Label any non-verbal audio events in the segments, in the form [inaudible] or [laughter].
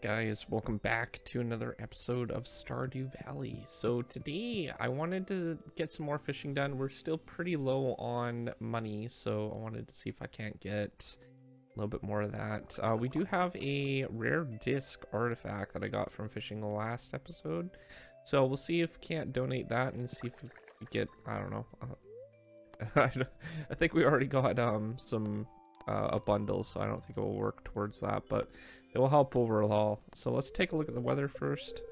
guys, welcome back to another episode of Stardew Valley. So today I wanted to get some more fishing done. We're still pretty low on money, so I wanted to see if I can't get a little bit more of that. Uh, we do have a rare disc artifact that I got from fishing the last episode. So we'll see if we can't donate that and see if we get, I don't know. Uh, [laughs] I think we already got um some uh, a bundle, so I don't think it will work towards that, but it will help overall. So let's take a look at the weather first.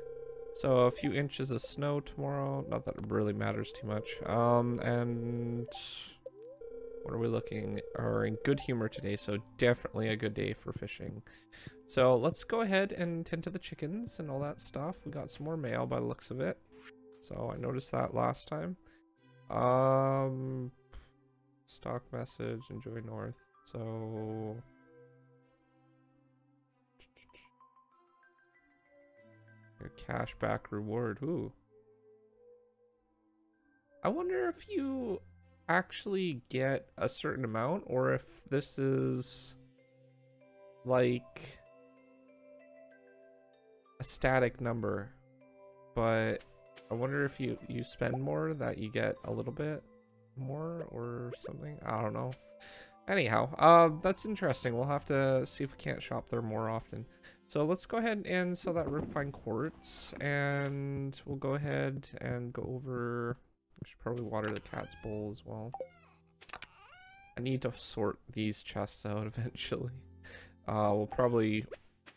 So a few inches of snow tomorrow. Not that it really matters too much. Um, and what are we looking? Are in good humor today, so definitely a good day for fishing. So let's go ahead and tend to the chickens and all that stuff. We got some more mail by the looks of it. So I noticed that last time. Um, stock message, enjoy north. So your cashback reward. Ooh. I wonder if you actually get a certain amount or if this is like a static number. But I wonder if you you spend more that you get a little bit more or something. I don't know. Anyhow, uh, that's interesting. We'll have to see if we can't shop there more often. So let's go ahead and sell that refined quartz, and we'll go ahead and go over. I should probably water the cat's bowl as well. I need to sort these chests out [laughs] eventually. Uh, we'll probably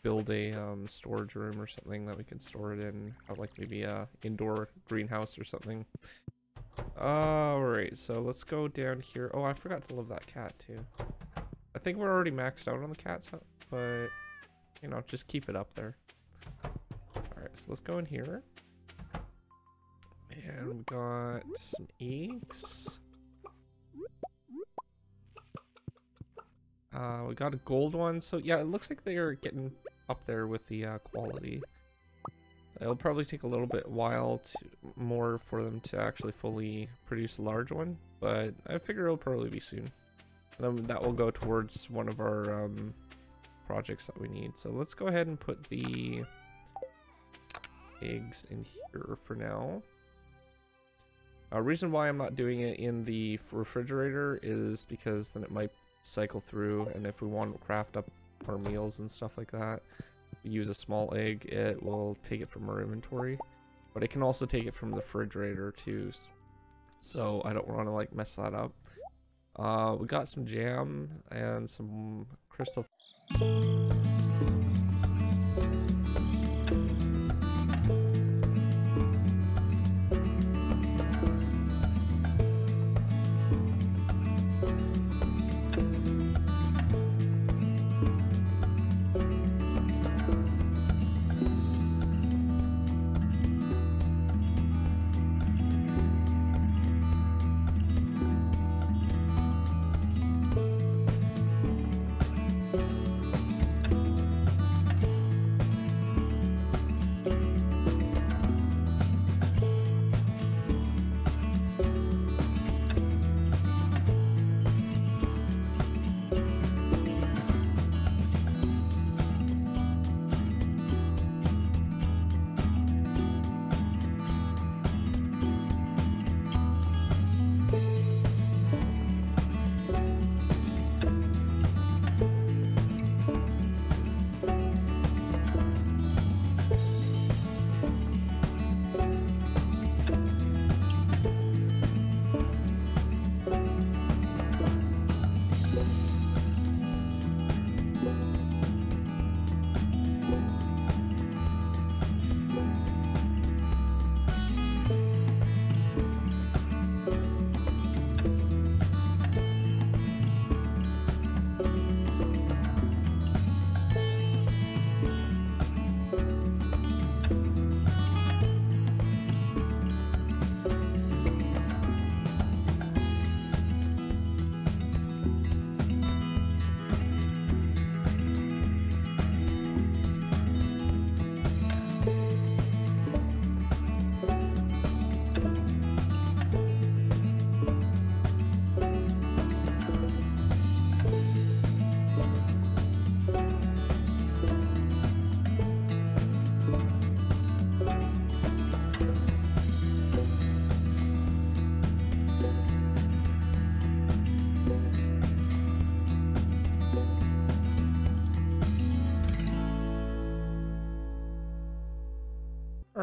build a um, storage room or something that we can store it in, like maybe a indoor greenhouse or something. Alright, so let's go down here. Oh, I forgot to love that cat too. I think we're already maxed out on the cats, but, you know, just keep it up there. Alright, so let's go in here. And we got some eggs. Uh, we got a gold one. So yeah, it looks like they are getting up there with the uh, quality. It'll probably take a little bit while to, more for them to actually fully produce a large one, but I figure it'll probably be soon. And then that will go towards one of our um, projects that we need. So let's go ahead and put the eggs in here for now. A reason why I'm not doing it in the refrigerator is because then it might cycle through, and if we want to craft up our meals and stuff like that, use a small egg, it will take it from our inventory. But it can also take it from the refrigerator too. So I don't want to like mess that up. Uh, we got some jam and some crystal.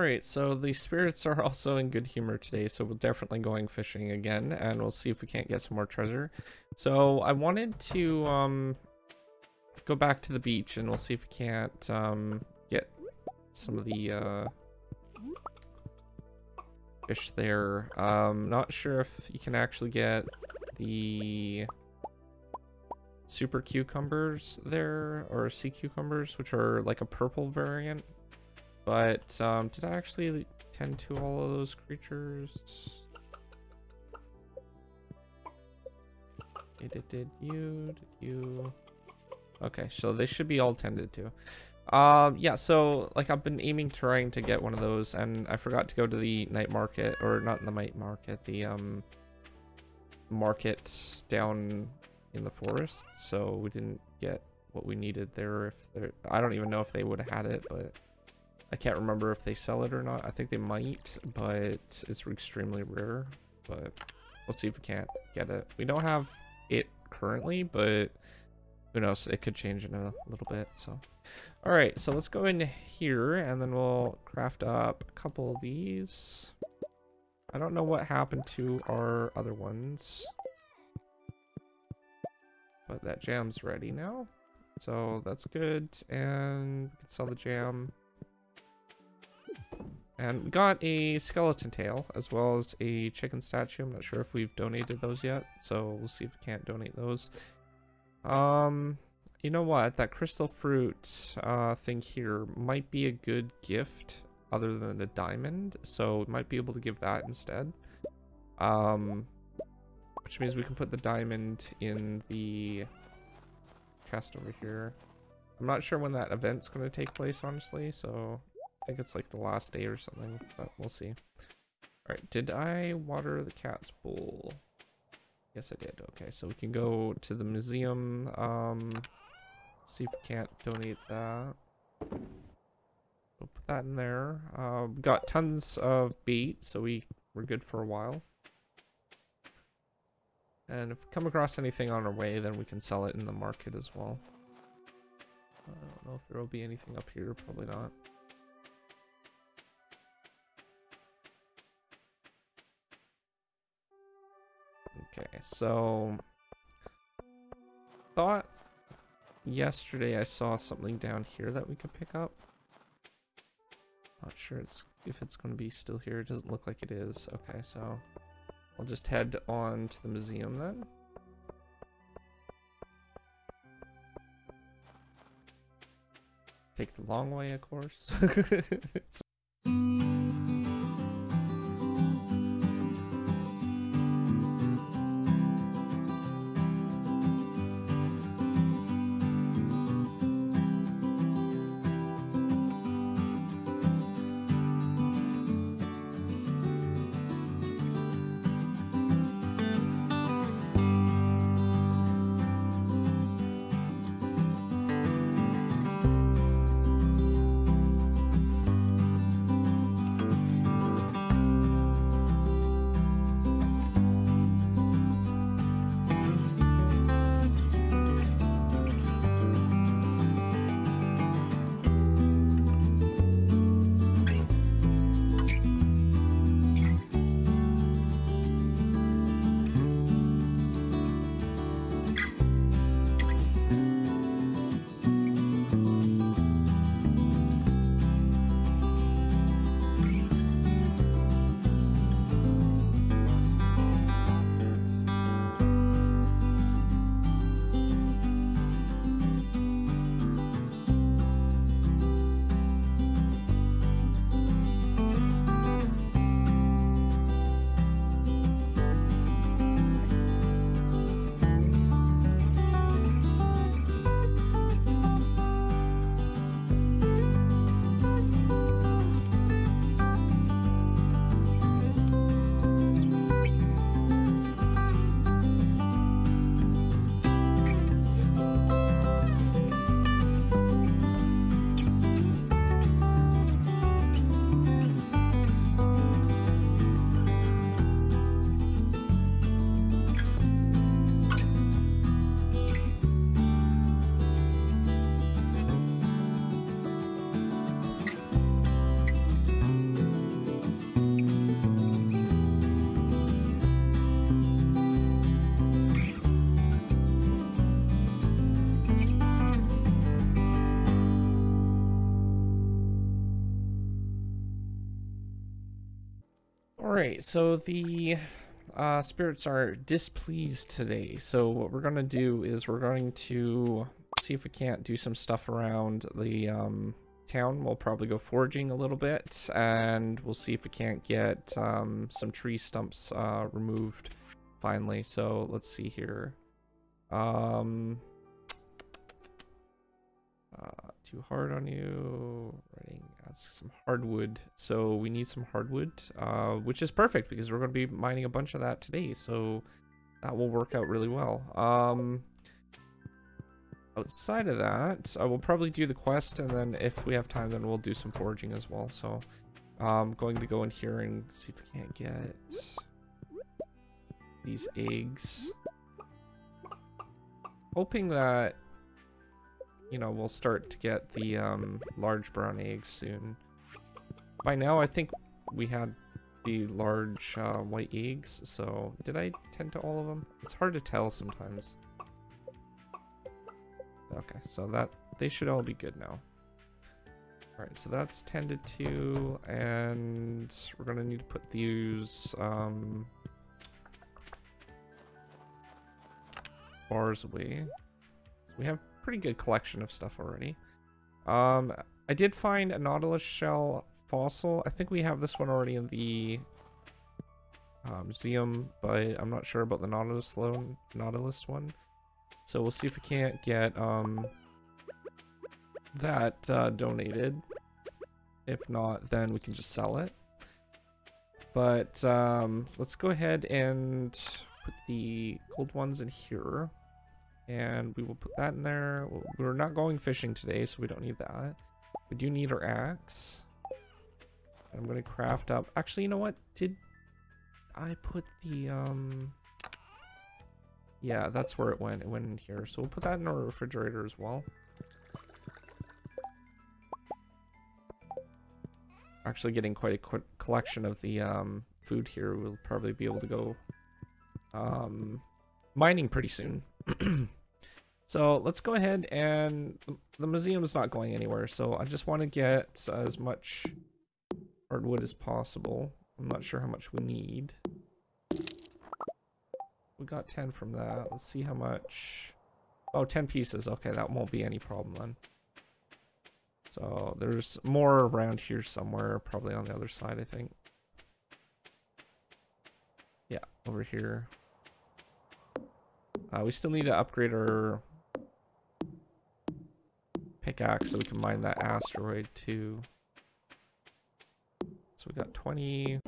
Right, so the spirits are [laughs] also in good humor today, so we're definitely going fishing again, and we'll see if we can't get some more treasure. So I wanted to um, go back to the beach, and we'll see if we can't um, get some of the uh, fish there. Um, not sure if you can actually get the super cucumbers there, or sea cucumbers, which are like a purple variant. But um, did I actually tend to all of those creatures? Okay, did, did you, did you? Okay, so they should be all tended to. Um, yeah, so like I've been aiming trying to get one of those and I forgot to go to the night market or not the night market, the um market down in the forest. So we didn't get what we needed there. If I don't even know if they would have had it, but I can't remember if they sell it or not. I think they might, but it's extremely rare. But we'll see if we can't get it. We don't have it currently, but who knows? It could change in a little bit. So, all right. So let's go in here, and then we'll craft up a couple of these. I don't know what happened to our other ones. But that jam's ready now. So that's good. And we can sell the jam. And got a skeleton tail as well as a chicken statue. I'm not sure if we've donated those yet, so we'll see if we can't donate those. Um, you know what? That crystal fruit uh, thing here might be a good gift other than a diamond, so we might be able to give that instead. Um, which means we can put the diamond in the chest over here. I'm not sure when that event's going to take place, honestly, so think it's like the last day or something, but we'll see. Alright, did I water the cat's bowl? Yes, I did. Okay, so we can go to the museum, um, see if we can't donate that. We'll put that in there. Uh, got tons of bait, so we, we're good for a while. And if we come across anything on our way, then we can sell it in the market as well. I don't know if there will be anything up here, probably not. Okay, so thought yesterday I saw something down here that we could pick up. Not sure it's if it's going to be still here. It doesn't look like it is. Okay, so I'll just head on to the museum then. Take the long way, of course. [laughs] so right, so the uh, spirits are displeased today. So what we're gonna do is we're going to see if we can't do some stuff around the um, town. We'll probably go foraging a little bit, and we'll see if we can't get um, some tree stumps uh, removed finally. So let's see here. Um, [tsk] uh, too hard on you. Writing some hardwood. So we need some hardwood, uh, which is perfect because we're going to be mining a bunch of that today. So that will work out really well. Um, outside of that, I will probably do the quest, and then if we have time, then we'll do some foraging as well. So I'm going to go in here and see if we can't get these eggs. Hoping that you know, we'll start to get the um, large brown eggs soon. By now, I think we had the large uh, white eggs, so did I tend to all of them? It's hard to tell sometimes. Okay, so that they should all be good now. Alright, so that's tended to, and we're gonna need to put these um, bars away. So we have pretty good collection of stuff already. Um, I did find a Nautilus shell fossil. I think we have this one already in the uh, museum, but I'm not sure about the Nautilus. Nautilus one. So we'll see if we can't get um, that uh, donated. If not, then we can just sell it. But um, let's go ahead and put the gold ones in here. And we will put that in there. We're not going fishing today, so we don't need that. We do need our axe. I'm going to craft up... Actually, you know what? Did I put the... um? Yeah, that's where it went. It went in here. So we'll put that in our refrigerator as well. Actually getting quite a quick collection of the um, food here. We'll probably be able to go um, mining pretty soon. [clears throat] So let's go ahead and the museum is not going anywhere. So I just want to get as much hardwood as possible. I'm not sure how much we need. We got 10 from that. Let's see how much. Oh, 10 pieces. Okay, that won't be any problem then. So there's more around here somewhere, probably on the other side, I think. Yeah, over here. Uh, we still need to upgrade our pickaxe so we can mine that asteroid too. So we got 20.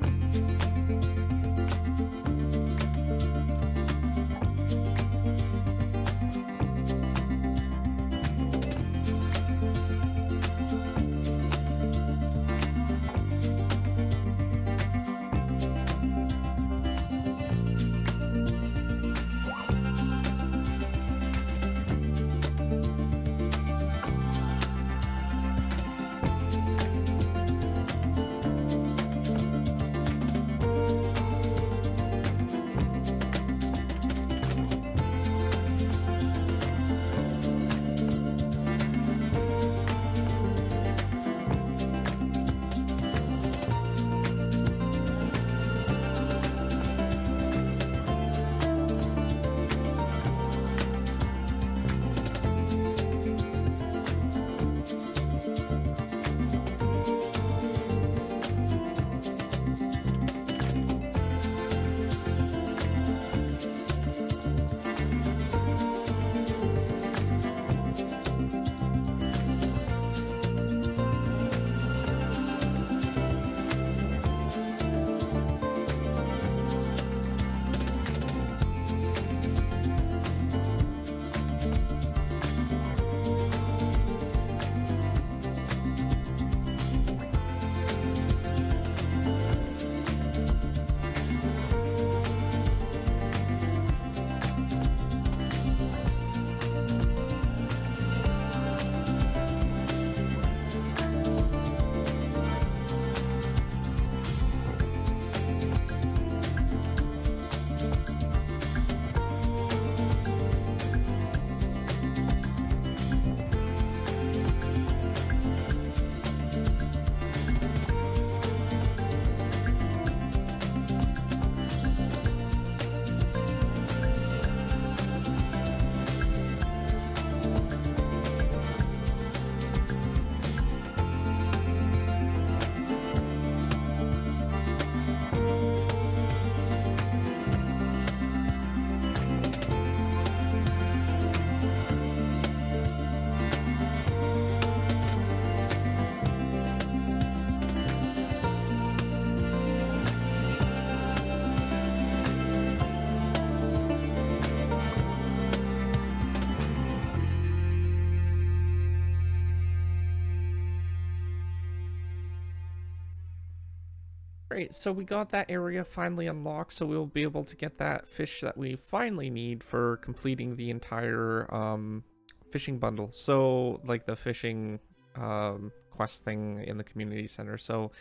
Great, so we got that area finally unlocked, so we'll be able to get that fish that we finally need for completing the entire um, fishing bundle. So, like the fishing um, quest thing in the community center. So,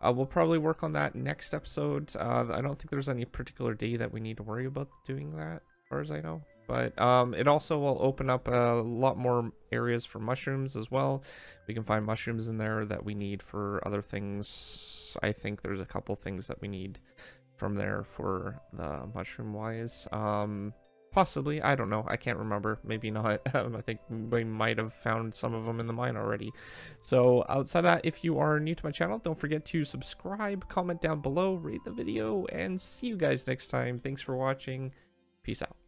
uh, we'll probably work on that next episode. Uh, I don't think there's any particular day that we need to worry about doing that, as far as I know. But um, it also will open up a lot more areas for mushrooms as well. We can find mushrooms in there that we need for other things. I think there's a couple things that we need from there for the mushroom wise. Um, possibly, I don't know. I can't remember. Maybe not. [laughs] I think we might have found some of them in the mine already. So outside that, if you are new to my channel, don't forget to subscribe, comment down below, rate the video, and see you guys next time. Thanks for watching. Peace out.